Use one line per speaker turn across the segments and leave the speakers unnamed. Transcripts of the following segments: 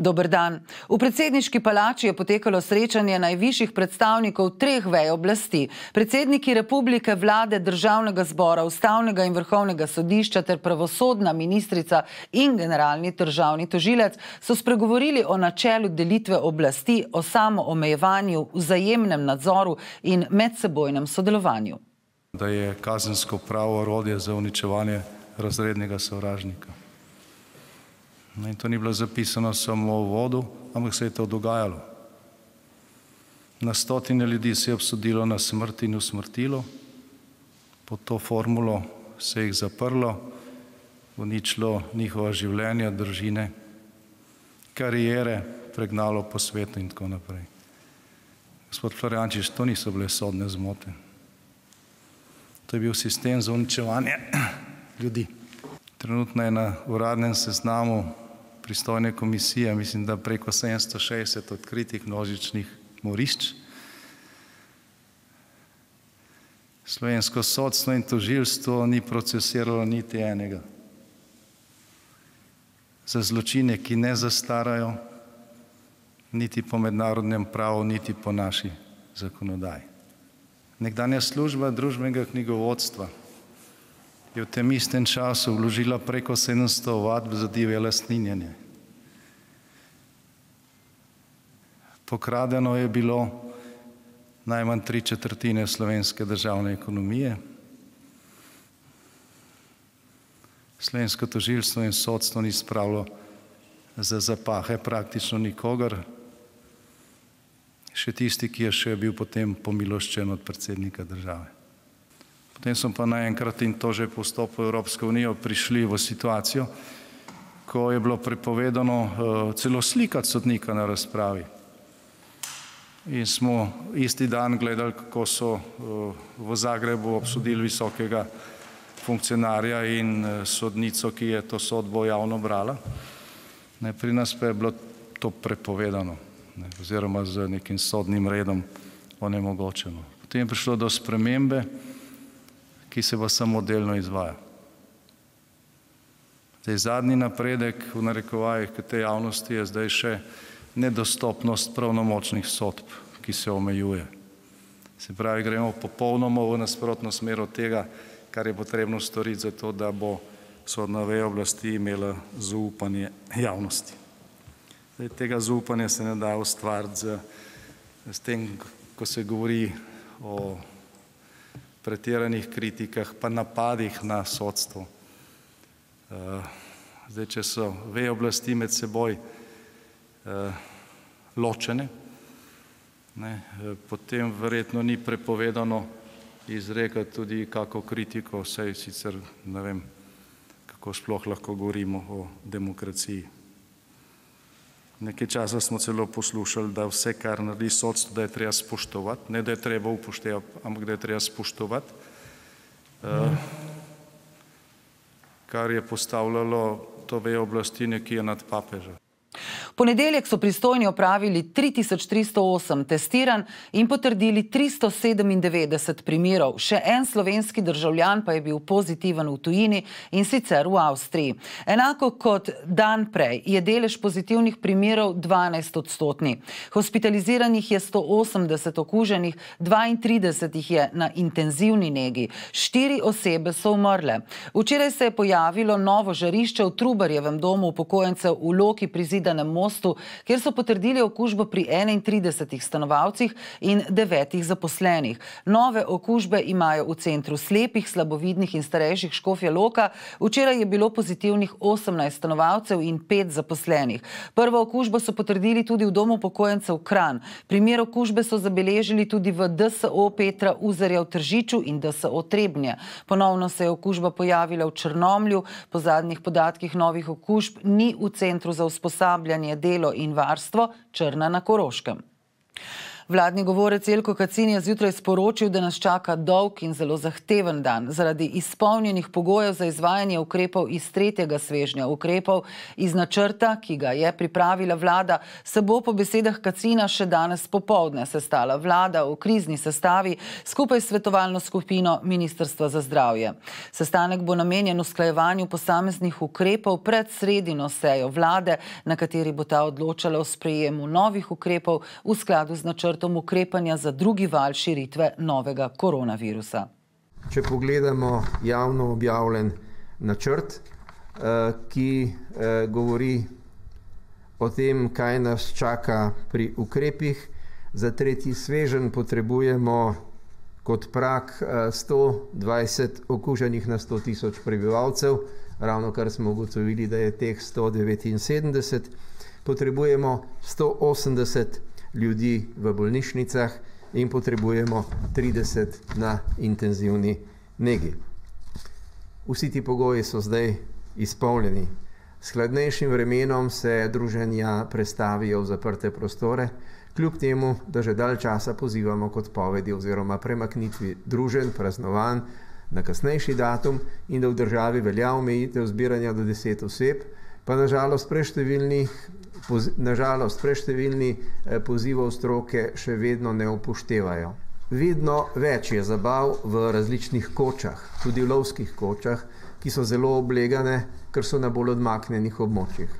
Dober dan. V predsedniški palači je potekalo srečanje najvišjih predstavnikov treh vej oblasti. Predsedniki republike, vlade, državnega zbora, ustavnega in vrhovnega sodišča ter pravosodna ministrica in generalni državni tožilec so spregovorili o načelu delitve oblasti, o samoomejevanju, vzajemnem nadzoru in medsebojnem sodelovanju.
Da je kazensko pravo orodje za uničevanje razrednega sovražnika. In to ni bilo zapisano samo v vodu, ampak se je to dogajalo. Na stotine ljudi se je obsodilo na smrt in usmrtilo, po to formulo se jih zaprlo, uničilo njihova življenja, družine, karijere, pregnalo po svetu in tako naprej. Gospod Floriančič, to niso bile sodne zmote. To je bil sistem za uničevanje ljudi. Trenutno je na uradnem seznamu pristojne komisije, mislim, da preko 760 odkritih množičnih morišč. Slovensko sodstvo in tožilstvo ni procesiralo niti enega. Za zločine, ki ne zastarajo, niti po mednarodnem pravu, niti po naši zakonodaji. Nekdanja služba družbenega knjigovodstva je v tem istem času vložila preko 700 vadb za divje lastninjenje. Pokradeno je bilo najmanj tri četrtine slovenske državne ekonomije. Slovensko tožilstvo in sodstvo ni spravilo za zapahe praktično nikogar, še tisti, ki je še bil potem pomiloščen od predsednika države. Potem smo pa naenkrat in to že po vstopu v Evropsko unijo prišli v situacijo, ko je bilo prepovedano uh, celo slikati sodnika na razpravi. In smo isti dan gledali, kako so uh, v Zagrebu obsodili visokega funkcionarja in uh, sodnico, ki je to sodbo javno brala. Pri nas pa je bilo to prepovedano oziroma z nekim sodnim redom onemogočeno. Potem je prišlo do spremembe, ki se pa samo delno izvaja. Zdaj, zadnji napredek v narekovajih k tej javnosti je zdaj še nedostopnost pravnomočnih sodb, ki se omejuje. Se pravi, gremo popolnoma v nasprotno smer od tega, kar je potrebno storiti za to, da bo sodna veja oblasti imela zaupanje javnosti. Zdaj, tega zaupanja se ne da ustvariti z, z tem, ko se govori o pretiranih kritikah, pa napadih na sodstvo. Eh, zdaj, če so veje oblasti med seboj eh, ločene, ne, eh, potem verjetno ni prepovedano izrekati tudi kako kritiko, vsej sicer ne vem, kako sploh lahko govorimo o demokraciji. Nekaj časa smo celo poslušali, da vse, kar naredi sodstvo, da je treba spoštovati, ne da je treba upoštevati, ampak da je treba spoštovati, uh, kar je postavljalo to vejo oblasti nekje nad papeža
ponedeljek so pristojni opravili 3308 testiranj in potrdili 397 primerov. Še en slovenski državljan pa je bil pozitiven v tujini in sicer v Avstriji. Enako kot dan prej je delež pozitivnih primerov 12 odstotni. Hospitaliziranih je 180 okuženih, 32 jih je na intenzivni negi. Štiri osebe so umrle. Včeraj se je pojavilo novo žarišče v Trubarjevem domu upokojencev v Loki pri Zidanem mostu mostu, kjer so potrdili okužbo pri 31 stanovalcih in 9 zaposlenih. Nove okužbe imajo v centru slepih, slabovidnih in starejših Škofja Loka. Včeraj je bilo pozitivnih 18 stanovalcev in 5 zaposlenih. Prvo okužbo so potrdili tudi v domu pokojencev Kran. Primer okužbe so zabeležili tudi v DSO Petra Uzerja v Tržiču in DSO Trebnje. Ponovno se je okužba pojavila v Črnomlju. Po zadnjih podatkih novih okužb ni v centru za usposabljanje delo in varstvo Črna na Koroškem. Vladni govorec Elko Kacin je zjutraj sporočil, da nas čaka dolg in zelo zahteven dan. Zaradi izpolnjenih pogojev za izvajanje ukrepov iz tretjega svežnja ukrepov iz načrta, ki ga je pripravila vlada, se bo po besedah Kacina še danes popovdne sestala vlada v krizni sestavi skupaj s svetovalno skupino Ministrstva za zdravje. Sestanek bo namenjen usklajevanju posameznih ukrepov pred sredino sejo vlade, na kateri bo ta odločala o sprejemu novih ukrepov v skladu z načrtom ukrepanja za drugi val širitve novega koronavirusa.
Če pogledamo javno objavljen načrt, eh, ki eh, govori o tem, kaj nas čaka pri ukrepih, za tretji svežen potrebujemo kot prak 120 okuženih na 100 tisoč prebivalcev, ravno kar smo ugotovili, da je teh 179, potrebujemo 180 ljudi v bolnišnicah in potrebujemo 30 na intenzivni negi. Vsi ti pogoji so zdaj izpolnjeni. S hladnejšim vremenom se druženja prestavijo v zaprte prostore, kljub temu, da že dalj časa pozivamo k odpovedi oziroma premaknitvi družen, praznovanj, na kasnejši datum in da v državi velja omejitev zbiranja do deset oseb, pa nažalost preštevilni, nažalost preštevilni eh, pozivov stroke še vedno ne upoštevajo. Vedno več je zabav v različnih kočah, tudi v lovskih kočah, ki so zelo oblegane, ker so na bolj odmaknenih območjih.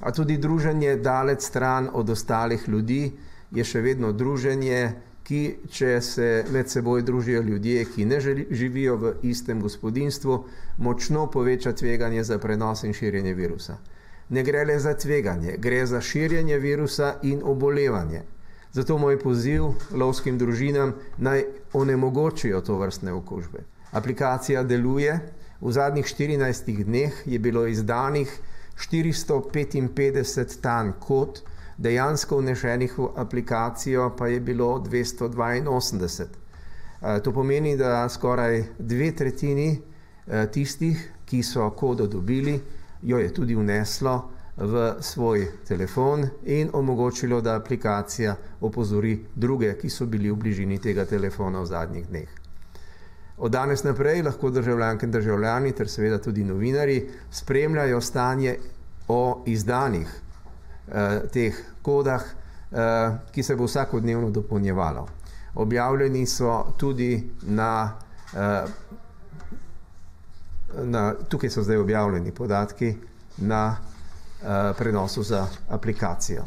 A tudi druženje dalec stran od ostalih ljudi je še vedno druženje, ki, če se med seboj družijo ljudje, ki ne živijo v istem gospodinstvu, močno poveča tveganje za prenos in širjenje virusa. Ne gre le za tveganje, gre za širjenje virusa in obolevanje. Zato moj poziv lovskim družinam naj onemogočijo to vrstne okužbe. Aplikacija deluje, v zadnjih 14 dneh je bilo izdanih 455 tan kot, dejansko vnešenih v aplikacijo pa je bilo 282. Eh, to pomeni, da skoraj dve tretjini eh, tistih, ki so kodo dobili, jo je tudi vneslo v svoj telefon in omogočilo, da aplikacija opozori druge, ki so bili v bližini tega telefona v zadnjih dneh. Od danes naprej lahko državljanke in državljani ter seveda tudi novinari spremljajo stanje o izdanih Eh, teh kodah, eh, ki se bo vsakodnevno dopolnjevalo. Objavljeni so tudi na, eh, na, tukaj so zdaj objavljeni podatki na prenosu za aplikacijo.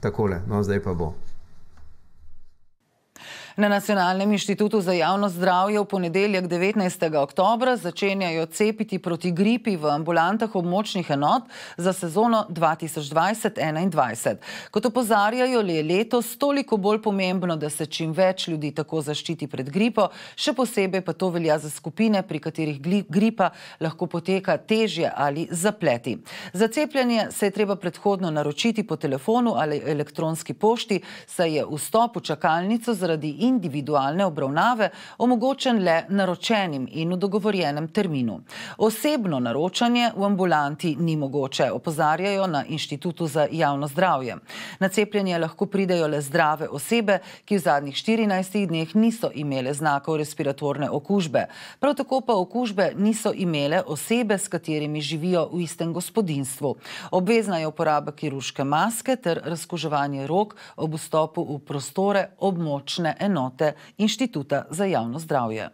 Takole, no zdaj pa bo.
Na Nacionalnem inštitutu za javno zdravje v ponedeljek 19. oktober začenjajo cepiti proti gripi v ambulantah območnih enot za sezono 2020-2021. Kot opozarjajo, je letos toliko bolj pomembno, da se čim več ljudi tako zaščiti pred gripo, še posebej pa to velja za skupine, pri katerih gripa lahko poteka težje ali zapleti. Za cepljenje se je treba predhodno naročiti po telefonu ali elektronski pošti, saj je vstop v čakalnico zaradi individualne obravnave omogočen le naročenim in v dogovorjenem terminu. Osebno naročanje v ambulanti ni mogoče, opozarjajo na Inštitutu za javno zdravje. Na cepljenje lahko pridejo le zdrave osebe, ki v zadnjih 14 dneh niso imele znakov respiratorne okužbe. Prav tako pa okužbe niso imele osebe, s katerimi živijo v istem gospodinstvu. Obvezna je uporaba kiruške maske ter razkoževanje rok ob vstopu v prostore območne enote enote Inštituta za javno zdravje.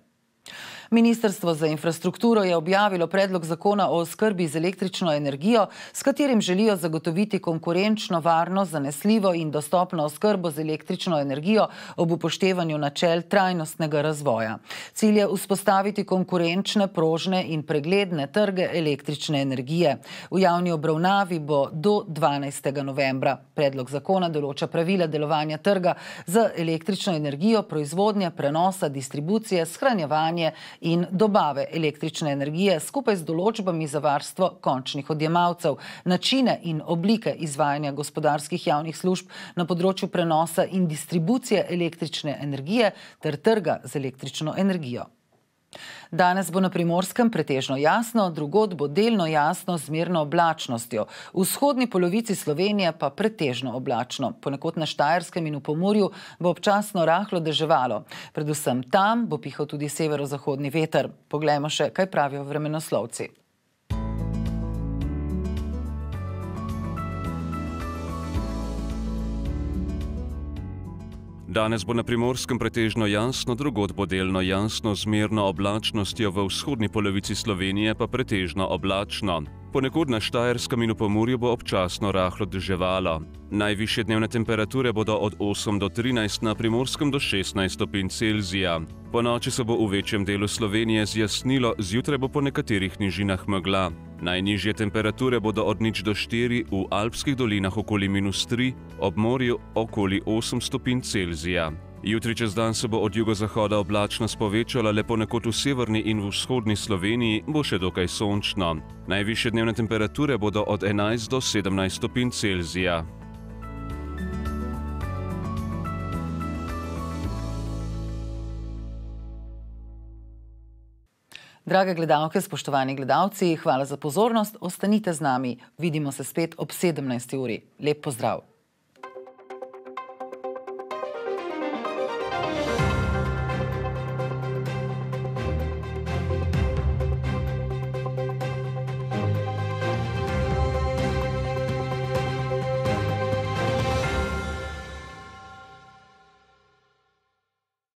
Ministrstvo za infrastrukturo je objavilo predlog zakona o oskrbi z električno energijo, s katerim želijo zagotoviti konkurenčno, varno, zanesljivo in dostopno oskrbo z električno energijo ob upoštevanju načel trajnostnega razvoja. Cilj je vzpostaviti konkurenčne, prožne in pregledne trge električne energije. V javni obravnavi bo do 12. novembra. Predlog zakona določa pravila delovanja trga z električno energijo, proizvodnje, prenosa, distribucije, shranjevanje in dobave električne energije skupaj z določbami za varstvo končnih odjemalcev, načine in oblike izvajanja gospodarskih javnih služb na področju prenosa in distribucije električne energije ter trga z električno energijo. Danes bo na primorskem pretežno jasno, drugod bo delno jasno z mirno oblačnostjo. V vzhodni polovici Slovenije pa pretežno oblačno. Ponekod na Štajerskem in v Pomorju bo občasno rahlo deževalo. Predvsem tam bo pihal tudi severozahodni veter. Poglejmo še, kaj pravijo vremenoslovci.
Danes bo na primorskem pretežno jasno, drugod bo delno jasno z mirno oblačnostjo, v vzhodni polovici Slovenije pa pretežno oblačno. Ponekod na Štajerskem in v Pomorju bo občasno rahlo deževalo. Najvišje dnevne temperature bodo od 8 do 13, na primorskem do 16 stopinj Celzija. Po noči se bo v večjem delu Slovenije zjasnilo, zjutraj bo po nekaterih nižinah megla. Najnižje temperature bodo od nič do 4, v alpskih dolinah okoli minus 3, ob morju okoli 8 stopinj Celzija. Jutri čez dan se bo od jugozahoda oblačnost povečala, le ponekod v severni in v vzhodni Sloveniji bo še dokaj sončno. Najvišje dnevne temperature bodo od 11 do 17 stopinj Celzija.
Drage gledalke, spoštovani gledalci, hvala za pozornost. Ostanite z nami. Vidimo se spet ob 17. uri. Lep pozdrav!